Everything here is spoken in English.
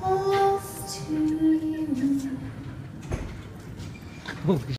Close to you.